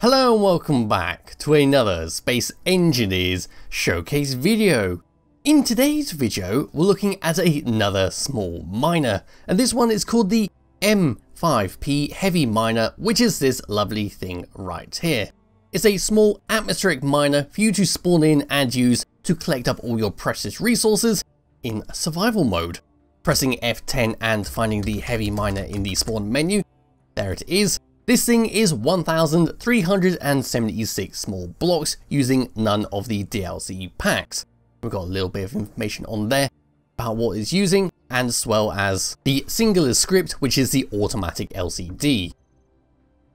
Hello and welcome back to another Space Engineers Showcase video. In today's video, we're looking at another small miner, and this one is called the M5P Heavy Miner, which is this lovely thing right here. It's a small atmospheric miner for you to spawn in and use to collect up all your precious resources in survival mode. Pressing F10 and finding the heavy miner in the spawn menu, there it is, this thing is 1,376 small blocks using none of the DLC packs. We've got a little bit of information on there about what it's using, and as well as the singular script, which is the automatic LCD.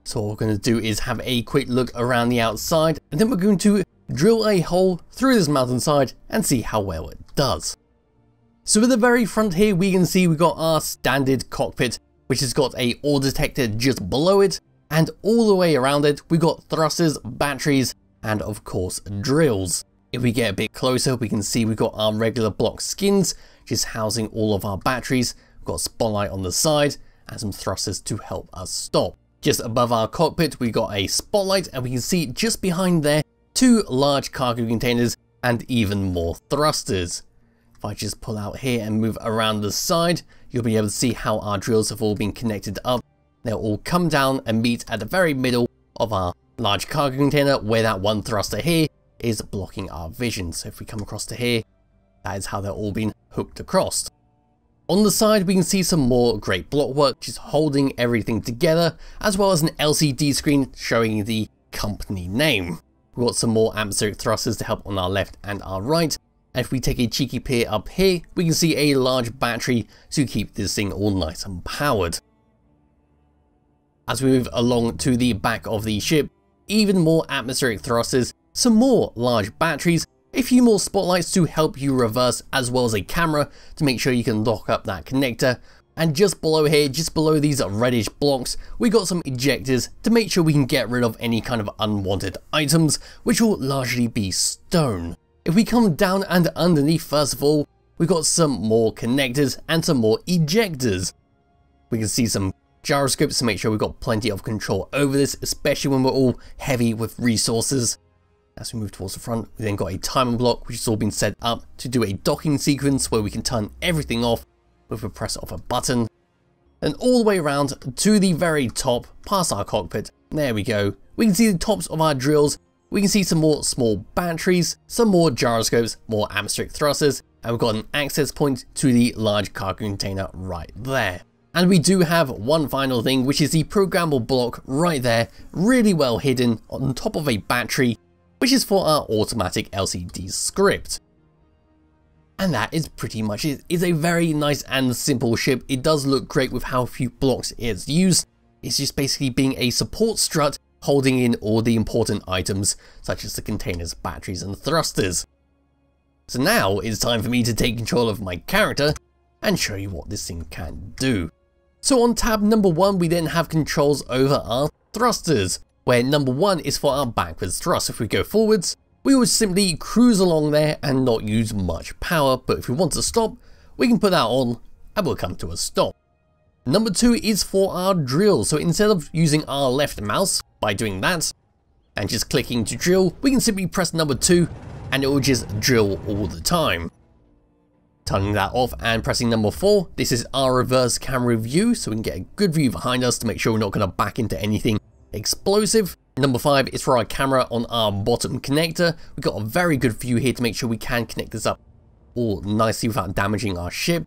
So what we're going to do is have a quick look around the outside, and then we're going to drill a hole through this mountainside and see how well it does. So at the very front here, we can see we've got our standard cockpit which has got a ore detector just below it, and all the way around it we've got thrusters, batteries, and of course drills. If we get a bit closer we can see we've got our regular block skins, just housing all of our batteries, we've got spotlight on the side, and some thrusters to help us stop. Just above our cockpit we got a spotlight and we can see just behind there two large cargo containers and even more thrusters. If I just pull out here and move around the side, you'll be able to see how our drills have all been connected up. They'll all come down and meet at the very middle of our large cargo container where that one thruster here is blocking our vision. So if we come across to here, that is how they're all been hooked across. On the side, we can see some more great block work, just holding everything together, as well as an LCD screen showing the company name. We've got some more atmospheric thrusters to help on our left and our right, and if we take a cheeky peer up here, we can see a large battery to keep this thing all nice and powered. As we move along to the back of the ship, even more atmospheric thrusters, some more large batteries, a few more spotlights to help you reverse as well as a camera to make sure you can lock up that connector. And just below here, just below these reddish blocks, we got some ejectors to make sure we can get rid of any kind of unwanted items, which will largely be stone. If we come down and underneath first of all, we've got some more connectors and some more ejectors. We can see some gyroscopes to make sure we've got plenty of control over this, especially when we're all heavy with resources. As we move towards the front, we then got a timer block which has all been set up to do a docking sequence where we can turn everything off with a press of a button. And all the way around to the very top, past our cockpit, there we go. We can see the tops of our drills we can see some more small batteries, some more gyroscopes, more atmospheric thrusters, and we've got an access point to the large cargo container right there. And we do have one final thing, which is the programmable block right there, really well hidden on top of a battery, which is for our automatic LCD script. And that is pretty much it. It's a very nice and simple ship. It does look great with how few blocks it's used. It's just basically being a support strut holding in all the important items such as the containers, batteries and thrusters. So now it's time for me to take control of my character and show you what this thing can do. So on tab number 1 we then have controls over our thrusters, where number 1 is for our backwards thrust. If we go forwards, we would simply cruise along there and not use much power, but if we want to stop, we can put that on and we'll come to a stop. Number 2 is for our drill, so instead of using our left mouse, by doing that, and just clicking to drill, we can simply press number 2 and it will just drill all the time. Turning that off and pressing number 4, this is our reverse camera view so we can get a good view behind us to make sure we're not going to back into anything explosive. Number 5 is for our camera on our bottom connector. We've got a very good view here to make sure we can connect this up all nicely without damaging our ship.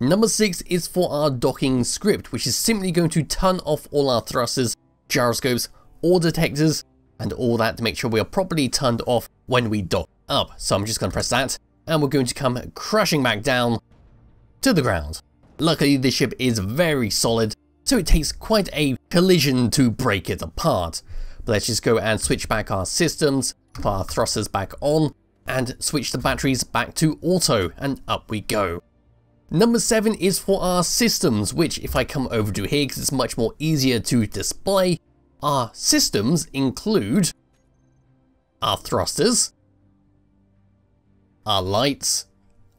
Number 6 is for our docking script, which is simply going to turn off all our thrusters, gyroscopes, ore detectors, and all that to make sure we are properly turned off when we dock up. So I'm just going to press that, and we're going to come crashing back down to the ground. Luckily, this ship is very solid, so it takes quite a collision to break it apart. But let's just go and switch back our systems, put our thrusters back on, and switch the batteries back to auto, and up we go. Number 7 is for our systems, which if I come over to here, because it's much more easier to display, our systems include our thrusters, our lights,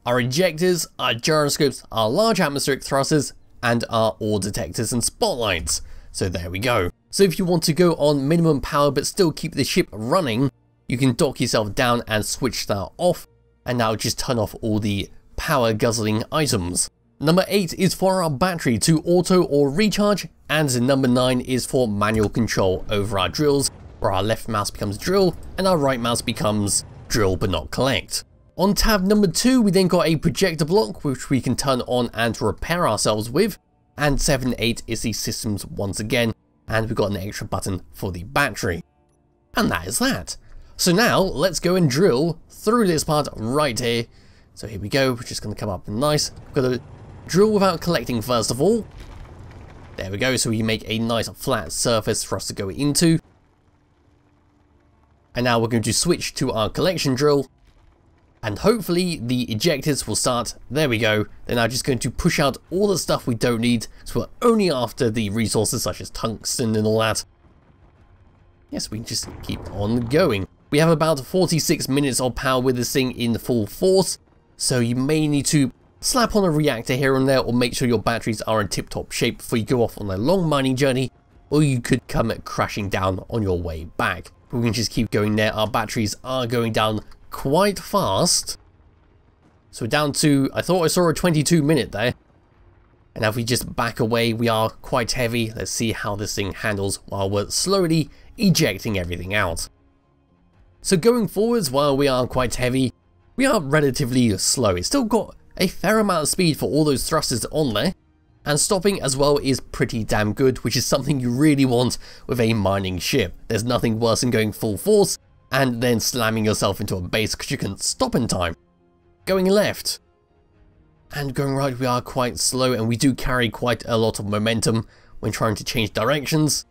our ejectors, our gyroscopes, our large atmospheric thrusters, and our ore detectors and spotlights. So there we go. So if you want to go on minimum power but still keep the ship running, you can dock yourself down and switch that off, and now just turn off all the power guzzling items. Number 8 is for our battery to auto or recharge, and number 9 is for manual control over our drills, where our left mouse becomes drill and our right mouse becomes drill but not collect. On tab number 2 we then got a projector block which we can turn on and repair ourselves with, and 7 8 is the systems once again, and we've got an extra button for the battery. And that is that. So now let's go and drill through this part right here. So here we go, we're just going to come up nice. We've got to drill without collecting first of all. There we go, so we make a nice flat surface for us to go into. And now we're going to switch to our collection drill. And hopefully the ejectors will start. There we go. They're now just going to push out all the stuff we don't need. So we're only after the resources such as tungsten and all that. Yes, we can just keep on going. We have about 46 minutes of power with this thing in full force. So you may need to slap on a reactor here and there or make sure your batteries are in tip-top shape before you go off on a long mining journey. Or you could come crashing down on your way back. We can just keep going there. Our batteries are going down quite fast. So we're down to, I thought I saw a 22 minute there. And now if we just back away, we are quite heavy. Let's see how this thing handles while we're slowly ejecting everything out. So going forwards, while we are quite heavy, we are relatively slow. It's still got a fair amount of speed for all those thrusters on there. And stopping as well is pretty damn good, which is something you really want with a mining ship. There's nothing worse than going full force and then slamming yourself into a base because you can stop in time. Going left and going right we are quite slow and we do carry quite a lot of momentum when trying to change directions.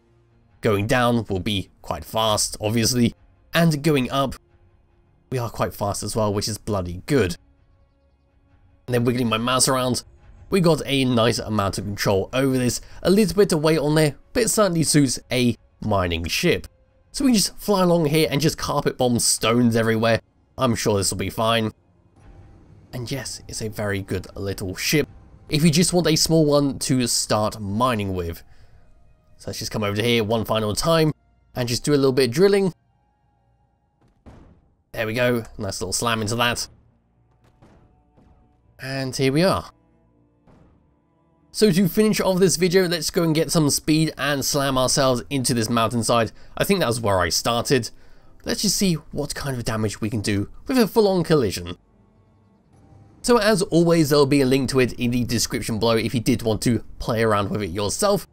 Going down will be quite fast obviously and going up we are quite fast as well which is bloody good. And then wiggling my mouse around we got a nice amount of control over this, a little bit of weight on there, but it certainly suits a mining ship. So we just fly along here and just carpet bomb stones everywhere. I'm sure this will be fine. And yes, it's a very good little ship if you just want a small one to start mining with. So let's just come over to here one final time and just do a little bit of drilling. There we go, nice little slam into that. And here we are. So to finish off this video, let's go and get some speed and slam ourselves into this mountainside. I think that's where I started. Let's just see what kind of damage we can do with a full-on collision. So as always, there'll be a link to it in the description below if you did want to play around with it yourself.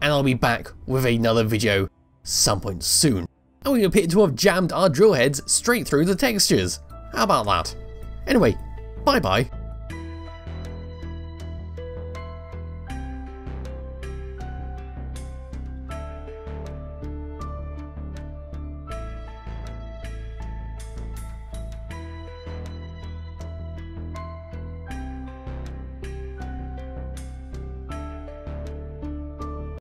And I'll be back with another video some point soon. And we appear to have jammed our drill heads straight through the textures. How about that? Anyway, bye bye.